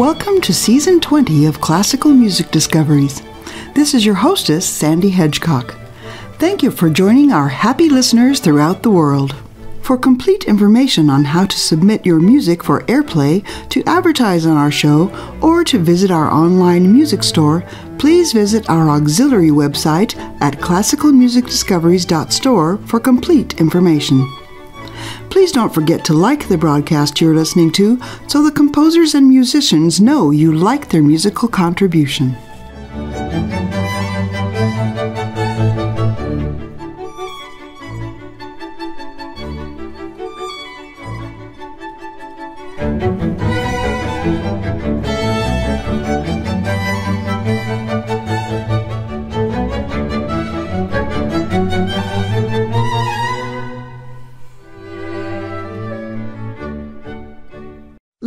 Welcome to Season 20 of Classical Music Discoveries. This is your hostess, Sandy Hedgecock. Thank you for joining our happy listeners throughout the world. For complete information on how to submit your music for airplay, to advertise on our show, or to visit our online music store, please visit our auxiliary website at classicalmusicdiscoveries.store for complete information. Please don't forget to like the broadcast you're listening to so the composers and musicians know you like their musical contribution.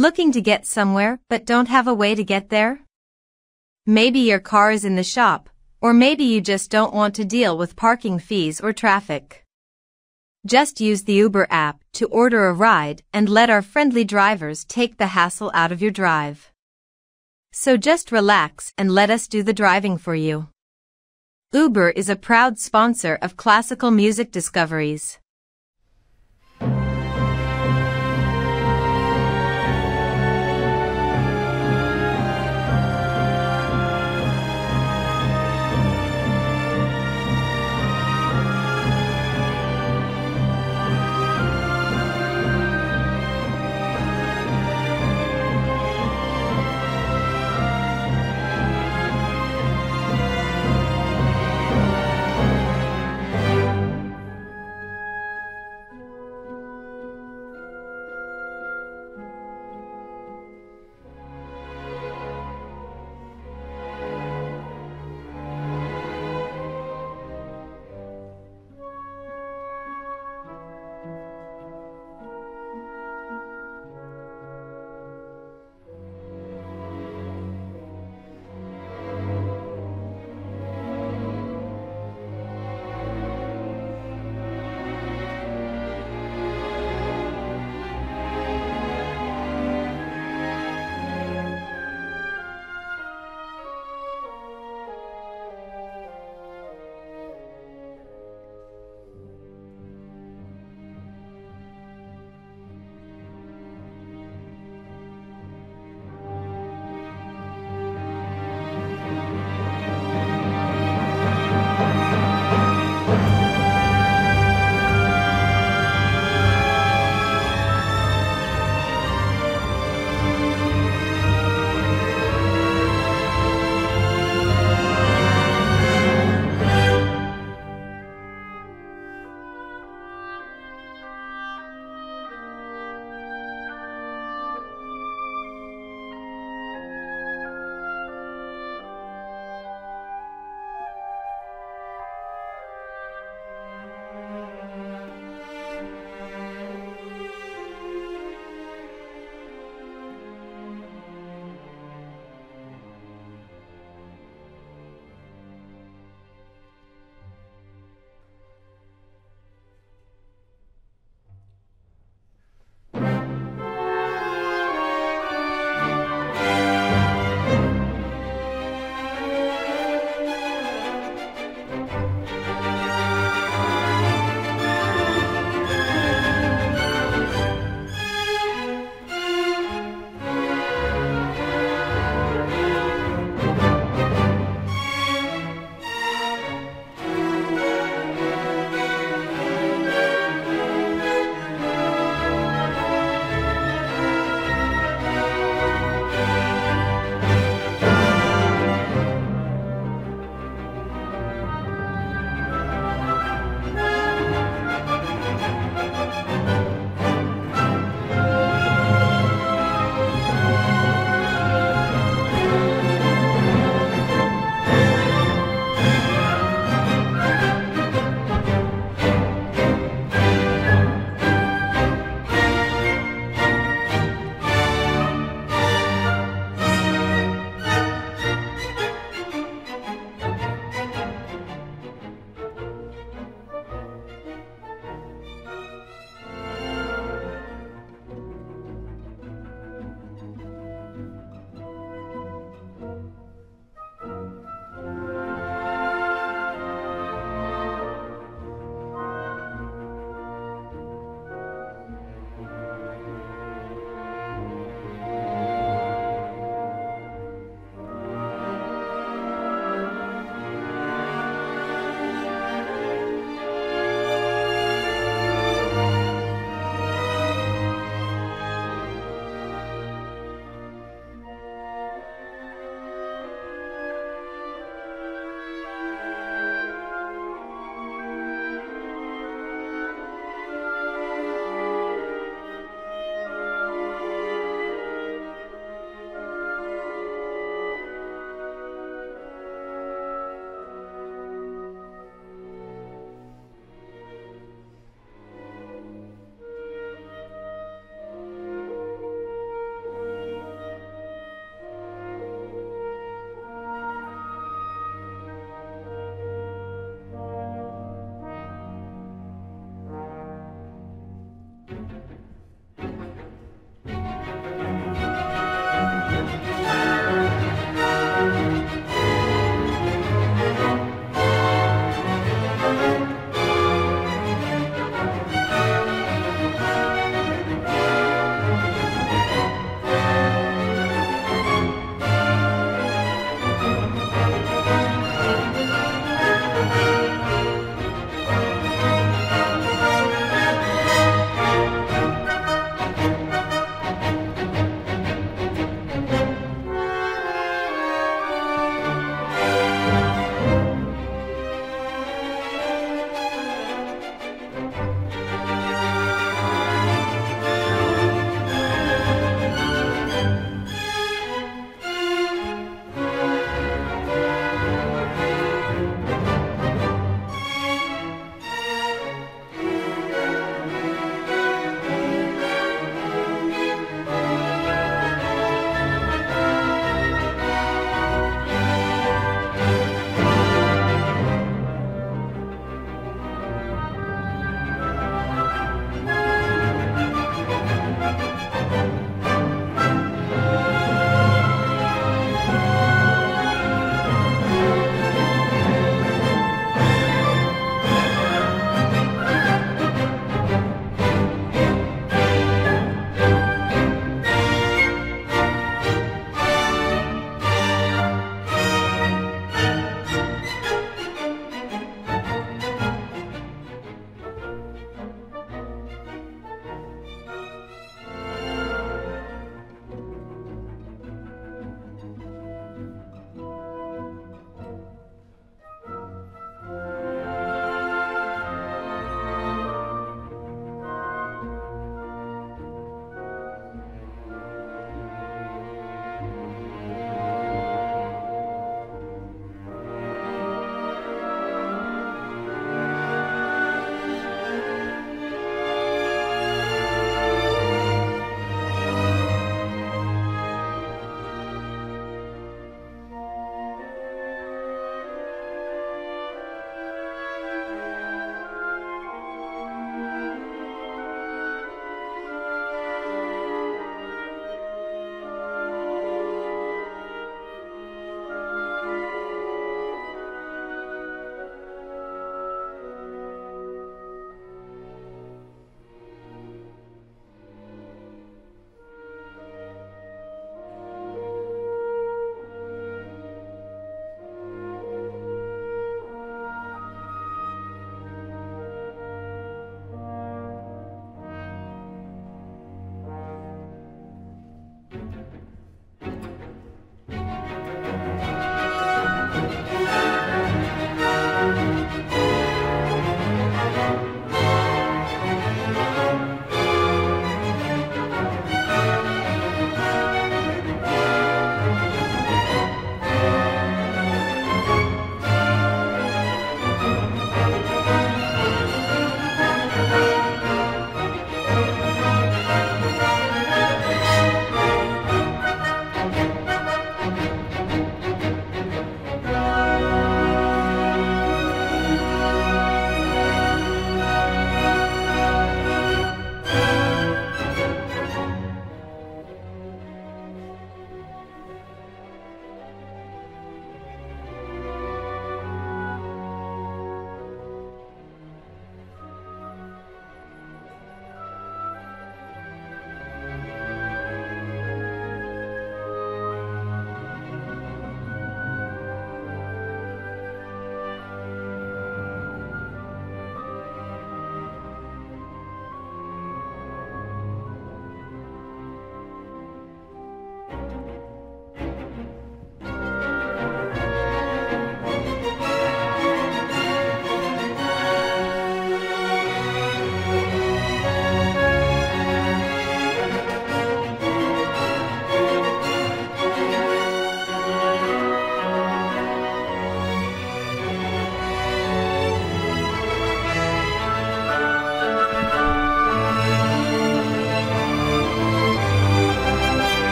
Looking to get somewhere but don't have a way to get there? Maybe your car is in the shop, or maybe you just don't want to deal with parking fees or traffic. Just use the Uber app to order a ride and let our friendly drivers take the hassle out of your drive. So just relax and let us do the driving for you. Uber is a proud sponsor of Classical Music Discoveries.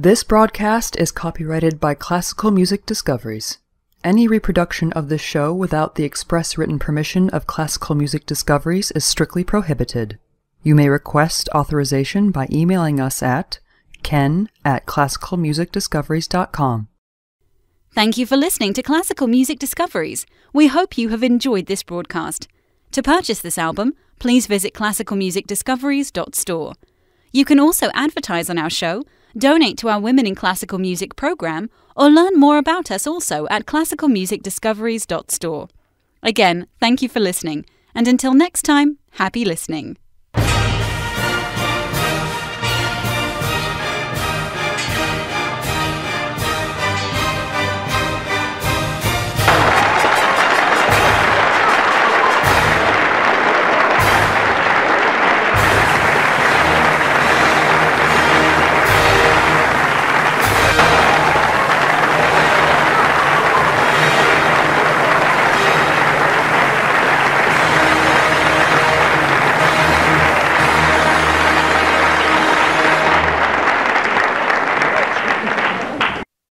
This broadcast is copyrighted by Classical Music Discoveries. Any reproduction of this show without the express written permission of Classical Music Discoveries is strictly prohibited. You may request authorization by emailing us at ken at classicalmusicdiscoveries.com. Thank you for listening to Classical Music Discoveries. We hope you have enjoyed this broadcast. To purchase this album, please visit classicalmusicdiscoveries.store. You can also advertise on our show, donate to our Women in Classical Music program, or learn more about us also at classicalmusicdiscoveries.store. Again, thank you for listening, and until next time, happy listening.